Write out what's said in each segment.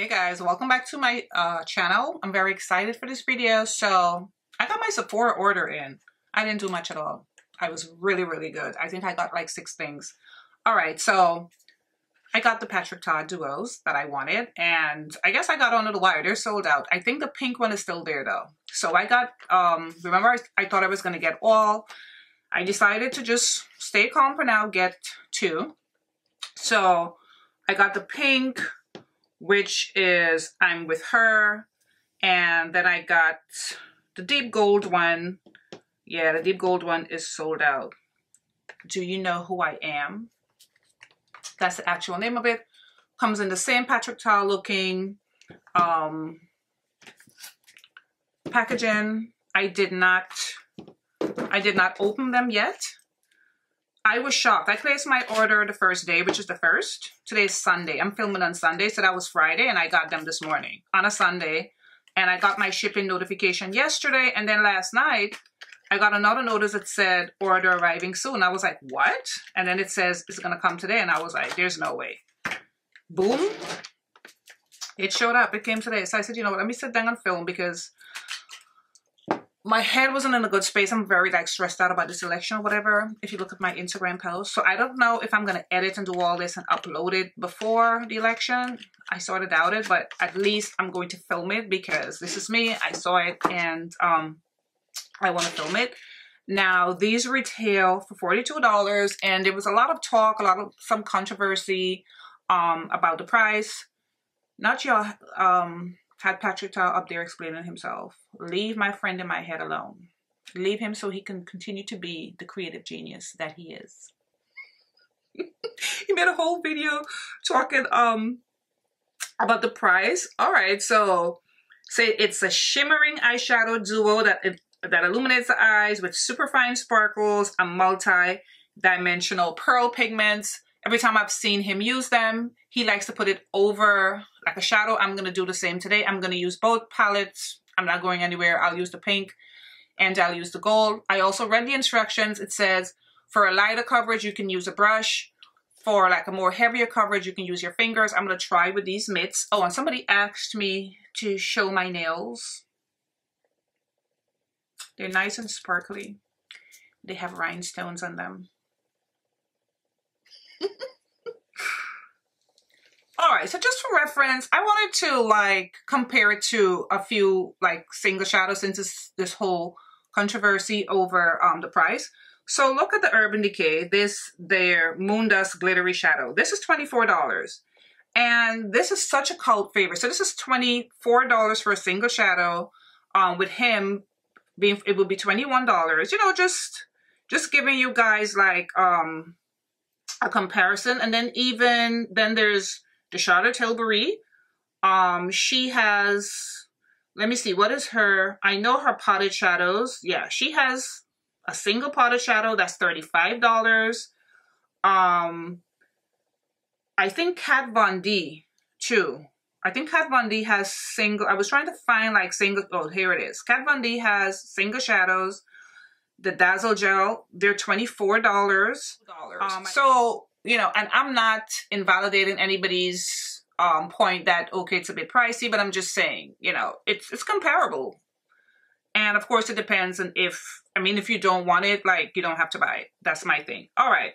Hey guys, welcome back to my uh, channel. I'm very excited for this video. So I got my Sephora order in. I didn't do much at all. I was really, really good. I think I got like six things. All right, so I got the Patrick Ta duos that I wanted and I guess I got under the wire. They're sold out. I think the pink one is still there though. So I got, um, remember I, I thought I was to get all. I decided to just stay calm for now, get two. So I got the pink, which is I'm with her. And then I got the deep gold one. Yeah, the deep gold one is sold out. Do you know who I am? That's the actual name of it. Comes in the same Patrick Ta looking um, packaging. I did not, I did not open them yet. I was shocked. I placed my order the first day, which is the first. Today's Sunday. I'm filming on Sunday, so that was Friday, and I got them this morning on a Sunday. And I got my shipping notification yesterday, and then last night, I got another notice that said order arriving soon. I was like, what? And then it says it's going to come today. And I was like, there's no way. Boom. It showed up. It came today. So I said, you know what, let me sit down and film because my head wasn't in a good space. I'm very like stressed out about this election or whatever. If you look at my Instagram post. So I don't know if I'm going to edit and do all this and upload it before the election. I sort of doubt it, but at least I'm going to film it because this is me. I saw it and um, I want to film it. Now, these retail for $42 and there was a lot of talk, a lot of some controversy um, about the price. Not y'all um, had Patrick Ta up there explaining himself. Leave my friend in my head alone. Leave him so he can continue to be the creative genius that he is. he made a whole video talking um about the price. All right, so say it's a shimmering eyeshadow duo that that illuminates the eyes with superfine sparkles and multi-dimensional pearl pigments. Every time I've seen him use them, he likes to put it over like a shadow. I'm going to do the same today. I'm going to use both palettes. I'm not going anywhere. I'll use the pink and I'll use the gold. I also read the instructions. It says for a lighter coverage, you can use a brush. For like a more heavier coverage, you can use your fingers. I'm going to try with these mitts. Oh, and somebody asked me to show my nails. They're nice and sparkly. They have rhinestones on them. All right, so just for reference, I wanted to like compare it to a few like single shadows since this, this whole controversy over um, the price. So look at the Urban Decay, this their Moon Dust Glittery Shadow. This is $24. And this is such a cult favorite. So this is $24 for a single shadow um, with him being it would be $21 you know just just giving you guys like um a comparison. And then even then there's the Charlotte Tilbury. Um she has let me see what is her I know her potted shadows. Yeah she has a single potted shadow that's $35 um I think Kat Von D too. I think Kat Von D has single, I was trying to find like single, oh, here it is. Kat Von D has single shadows, the Dazzle Gel, they're $24. Um, so, you know, and I'm not invalidating anybody's um, point that, okay, it's a bit pricey, but I'm just saying, you know, it's, it's comparable. And of course it depends on if, I mean, if you don't want it, like you don't have to buy it. That's my thing. All right.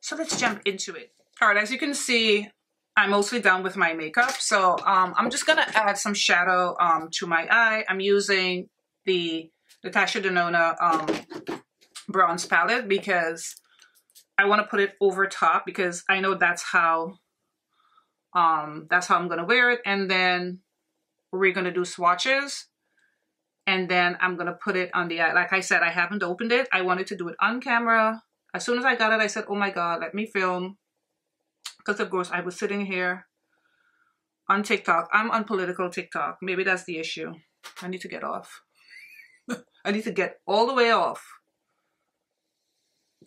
So let's jump into it. All right, as you can see, I'm mostly done with my makeup. So um, I'm just going to add some shadow um, to my eye. I'm using the Natasha Denona um, bronze palette because I want to put it over top because I know that's how um, that's how I'm going to wear it. And then we're going to do swatches. And then I'm going to put it on the eye. Like I said, I haven't opened it. I wanted to do it on camera. As soon as I got it, I said, oh my God, let me film because of course I was sitting here on TikTok. I'm on political TikTok. Maybe that's the issue. I need to get off. I need to get all the way off.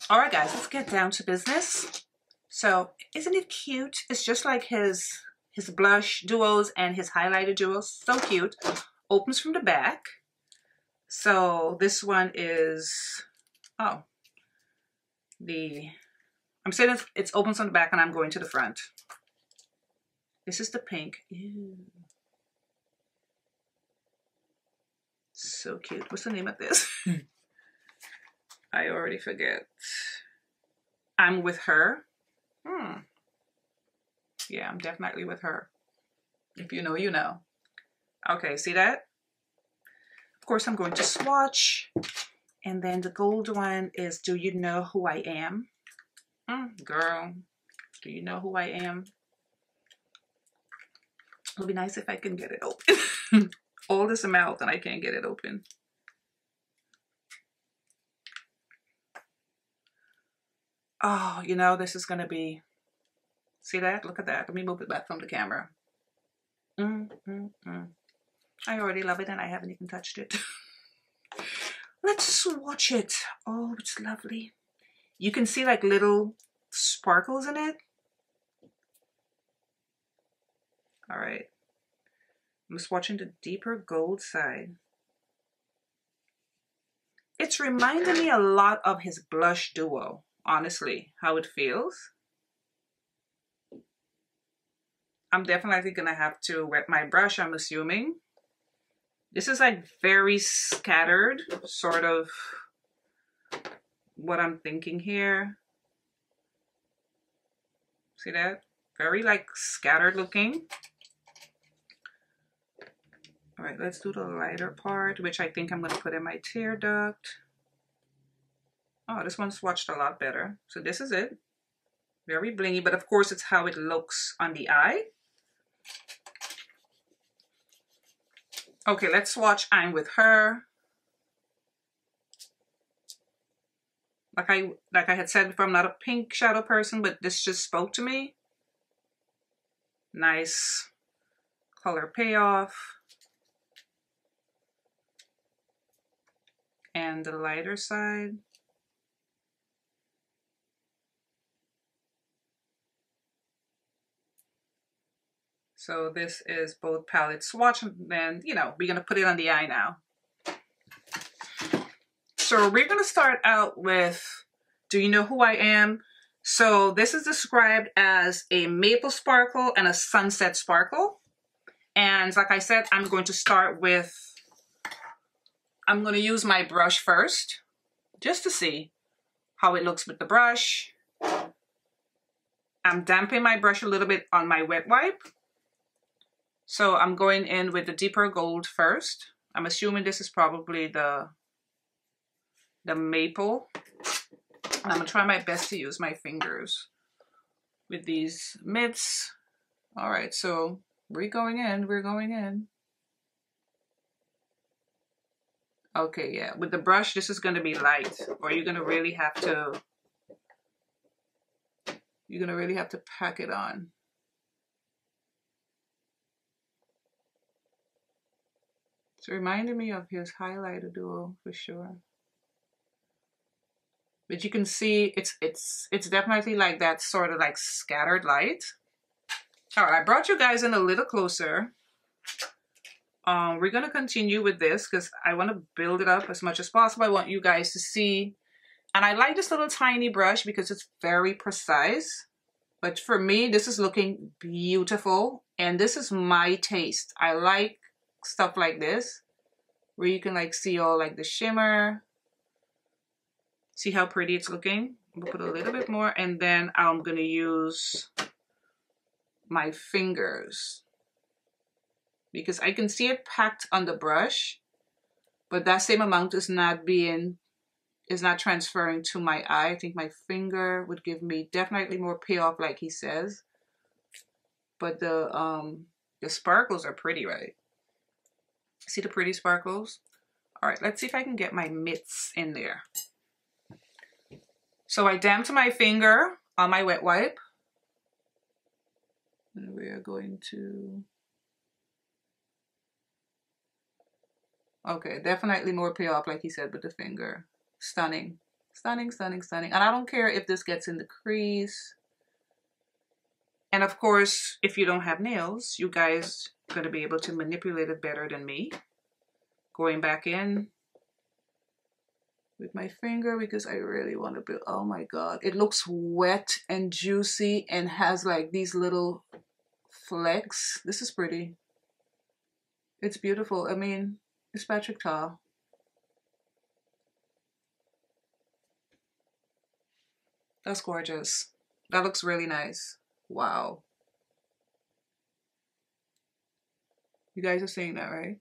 All right, guys, let's get down to business. So, isn't it cute? It's just like his his blush duos and his highlighter duos. So cute. Opens from the back. So this one is, oh, the I'm saying it's, it's open from the back and I'm going to the front. This is the pink. Ew. So cute. What's the name of this? I already forget. I'm with her. Hmm. Yeah, I'm definitely with her. If you know, you know. Okay, see that? Of course, I'm going to swatch. And then the gold one is Do You Know Who I Am? Mm, girl, do you know who I am? It'll be nice if I can get it open. All this amount and I can't get it open. Oh, you know, this is going to be... See that? Look at that. Let me move it back from the camera. Mm, mm, mm. I already love it and I haven't even touched it. Let's swatch it. Oh, it's lovely. You can see like little sparkles in it. All right. I'm just watching the deeper gold side. It's reminding me a lot of his blush duo, honestly, how it feels. I'm definitely gonna have to wet my brush, I'm assuming. This is like very scattered, sort of what I'm thinking here. See that? Very like scattered looking. All right, let's do the lighter part, which I think I'm gonna put in my tear duct. Oh, this one's swatched a lot better. So this is it. Very blingy, but of course it's how it looks on the eye. Okay, let's swatch I'm with her. Like I like I had said before, I'm not a pink shadow person, but this just spoke to me. Nice color payoff. And the lighter side. So this is both palette swatch and then, you know, we're to put it on the eye now. So we're to start out with, do you know who I am? So this is described as a maple sparkle and a sunset sparkle. And like I said, I'm going to start with, I'm going to use my brush first, just to see how it looks with the brush. I'm damping my brush a little bit on my wet wipe. So I'm going in with the deeper gold first. I'm assuming this is probably the, the maple. And I'm gonna try my best to use my fingers with these mitts. All right, so we're going in, we're going in. Okay, yeah, with the brush, this is gonna be light, or you're gonna really have to, you're gonna really have to pack it on. It's reminded me of his highlighter duo for sure. But you can see it's it's it's definitely like that sort of like scattered light. All right, I brought you guys in a little closer. Um, we're gonna continue with this because I want to build it up as much as possible. I want you guys to see. And I like this little tiny brush because it's very precise. But for me, this is looking beautiful. And this is my taste. I like stuff like this where you can like see all like the shimmer see how pretty it's looking We'll put a little bit more and then I'm gonna use my fingers because I can see it packed on the brush but that same amount is not being is not transferring to my eye I think my finger would give me definitely more payoff like he says but the um the sparkles are pretty right See the pretty sparkles? All right, let's see if I can get my mitts in there. So I damped my finger on my wet wipe. And we are going to... Okay, definitely more payoff, like he said, with the finger. Stunning. Stunning, stunning, stunning. And I don't care if this gets in the crease. And of course, if you don't have nails, you guys are going to be able to manipulate it better than me. Going back in with my finger because I really want to build. Oh my God. It looks wet and juicy and has like these little Flecks. This is pretty. It's beautiful. I mean, Patrick Ta. That's gorgeous. That looks really nice. Wow. You guys are seeing that, right?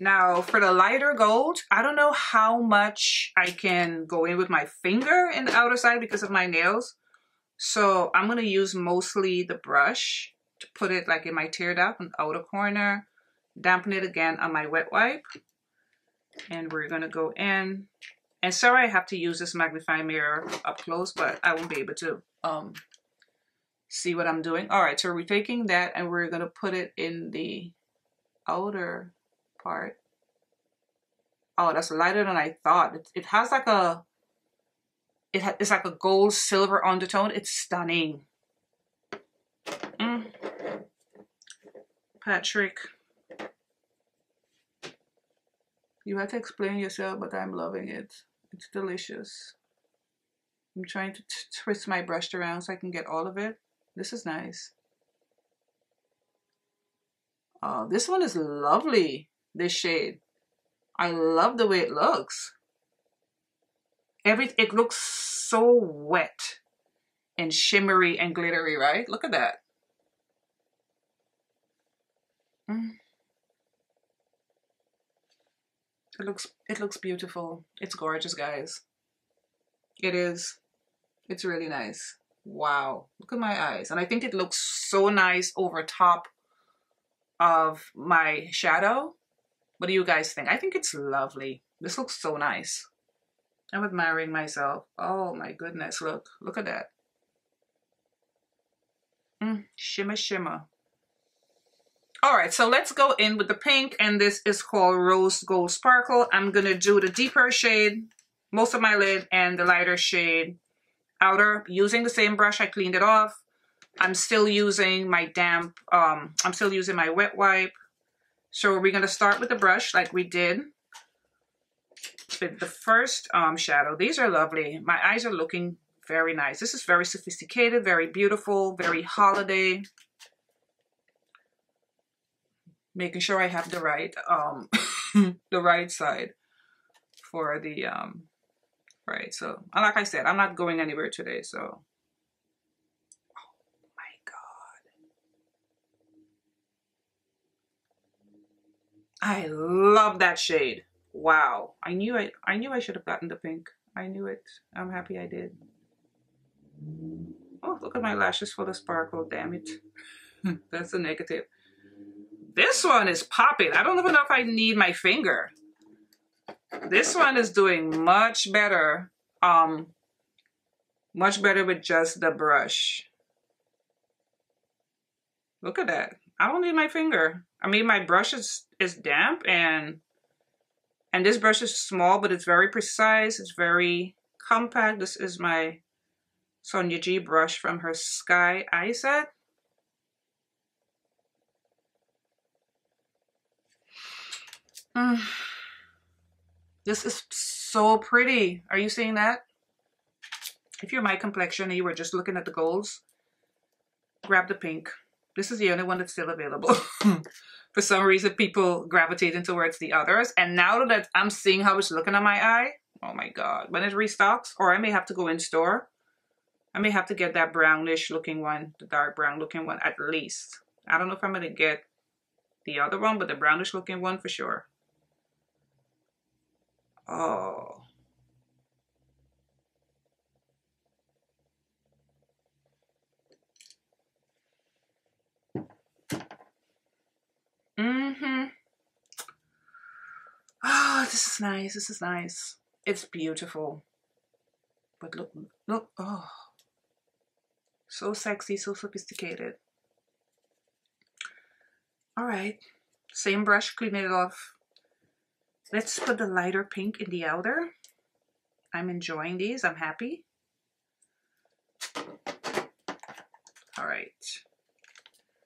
Now for the lighter gold, I don't know how much I can go in with my finger in the outer side because of my nails. So I'm going to use mostly the brush put it like in my tear in the outer corner. Dampen it again on my wet wipe. And we're to go in. And sorry I have to use this magnifying mirror up close, but I won't be able to um, see what I'm doing. All right, so we're taking that and we're to put it in the outer part. Oh, that's lighter than I thought. It, it has like a, it ha it's like a gold silver undertone. It's stunning. Patrick. You had to explain yourself, but I'm loving it. It's delicious. I'm trying to twist my brush around so I can get all of it. This is nice. Oh, this one is lovely, this shade. I love the way it looks. Every It looks so wet and shimmery and glittery, right? Look at that. It looks it looks beautiful. It's gorgeous, guys. It is. It's really nice. Wow. Look at my eyes. And I think it looks so nice over top of my shadow. What do you guys think? I think it's lovely. This looks so nice. I'm admiring myself. Oh my goodness, look. Look at that. Mm, shimmer, shimmer. All right, so let's go in with the pink, and this is called Rose Gold Sparkle. I'm gonna do the deeper shade, most of my lid, and the lighter shade outer. Using the same brush, I cleaned it off. I'm still using my damp, um, I'm still using my wet wipe. So we're gonna start with the brush like we did with the first um, shadow. These are lovely. My eyes are looking very nice. This is very sophisticated, very beautiful, very holiday making sure I have the right um the right side for the um right so like I said I'm not going anywhere today so. Oh my god. I love that shade. Wow. I knew I I knew I should have gotten the pink. I knew it. I'm happy I did. Oh look at my lashes full of sparkle. Damn it. That's a negative this one is popping. I don't even know if I need my finger. This one is doing much better. Um, much better with just the brush. Look at that. I don't need my finger. I mean, my brush is, is damp and and this brush is small, but it's very precise. It's very compact. This is my Sonia G brush from her Sky Eye set. This is so pretty. Are you seeing that? If you're my complexion and you were just looking at the golds, grab the pink. This is the only one that's still available. For some reason, people gravitating towards the others. And now that I'm seeing how it's looking on my eye, oh my God, when it restocks, or I may have to go in store, I may have to get that brownish looking one, the dark brown looking one at least. I don't know if I'm going to get the other one, but the brownish looking one for sure. Oh. Mm-hmm. Oh, this is nice. This is nice. It's beautiful. But look, look, oh. So sexy, so sophisticated. All right. Same brush, clean it off. Let's put the lighter pink in the outer. I'm enjoying these. I'm happy. All right.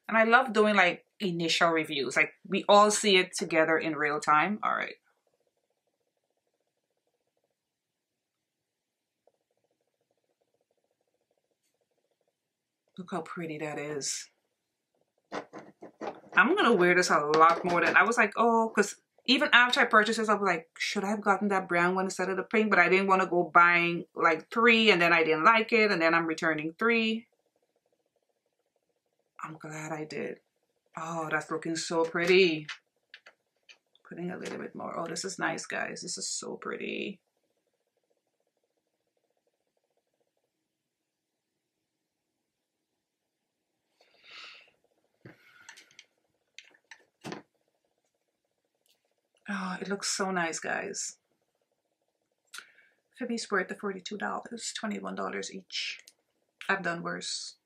And I love doing like initial reviews. Like we all see it together in real time. All right. Look how pretty that is. I'm gonna wear this a lot more than I was like, oh, because even after I purchased this, I was like, should I have gotten that brown one instead of the pink? But I didn't want to go buying like three and then I didn't like it and then I'm returning three. I'm glad I did. Oh, that's looking so pretty. Putting a little bit more. Oh, this is nice, guys. This is so pretty. Oh, it looks so nice, guys. Fibby's worth the $42, $21 each. I've done worse.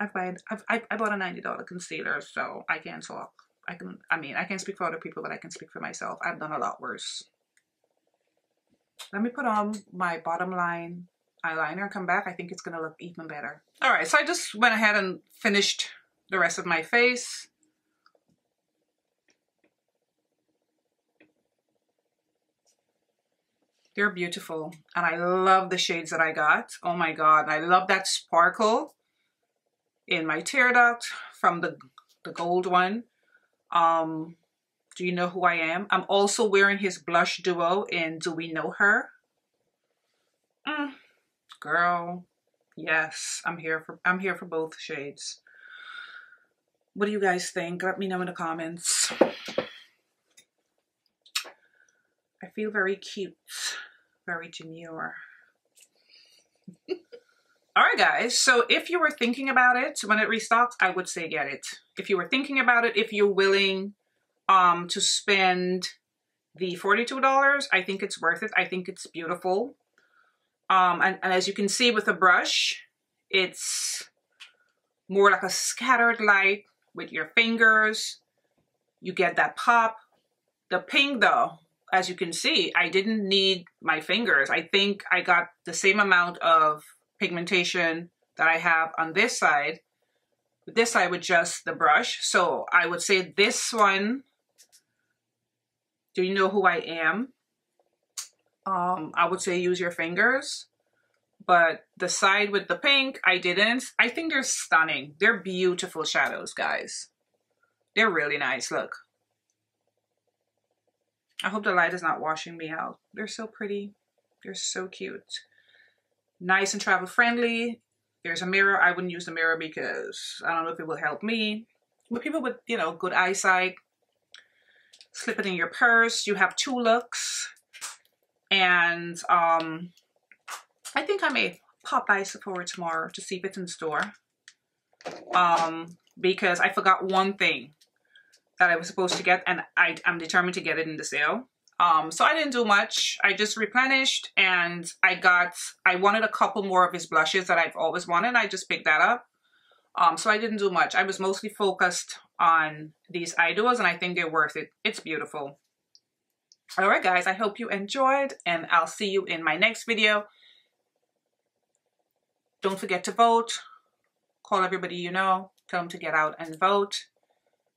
I've bought, I've, I bought a $90 concealer, so I can't talk. I can, I mean, I can't speak for other people, but I can speak for myself. I've done a lot worse. Let me put on my bottom line eyeliner and come back. I think it's going to look even better. All right, so I just went ahead and finished the rest of my face. They're beautiful. And I love the shades that I got. Oh my God. I love that sparkle in my tear duct from the, the gold one. Um, do you know who I am? I'm also wearing his blush duo in Do We Know Her? Mm, girl, yes, I'm here for I'm here for both shades. What do you guys think? Let me know in the comments. I feel very cute, very demure. All right, guys. So if you were thinking about it when it restocks, I would say get it. If you were thinking about it, if you're willing um, to spend the $42, I think it's worth it. I think it's beautiful. Um, and, and as you can see with the brush, it's more like a scattered light with your fingers. You get that pop. The pink though, as you can see, I didn't need my fingers. I think I got the same amount of pigmentation that I have on this side, this side with just the brush. So I would say this one, do you know who I am? Um, I would say use your fingers. But the side with the pink, I didn't. I think they're stunning. They're beautiful shadows, guys. They're really nice. Look. I hope the light is not washing me out. They're so pretty. They're so cute. Nice and travel friendly. There's a mirror. I wouldn't use the mirror because I don't know if it will help me. But people with, you know, good eyesight, slip it in your purse. You have two looks. And um, I think I may pop by Sephora tomorrow to see if it's in store. Um, because I forgot one thing that I was supposed to get and I, I'm determined to get it in the sale. Um, so I didn't do much. I just replenished and I got, I wanted a couple more of his blushes that I've always wanted. I just picked that up. Um, so I didn't do much. I was mostly focused on these duos and I think they're worth it. It's beautiful. All right, guys, I hope you enjoyed and I'll see you in my next video. Don't forget to vote. Call everybody you know. Tell them to get out and vote